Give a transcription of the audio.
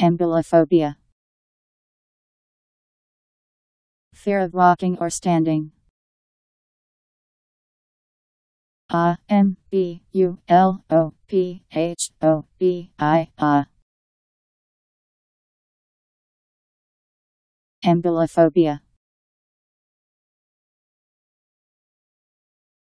Ambulophobia. Fear of walking or standing. A M B U L O P H O B I A. Ambulophobia.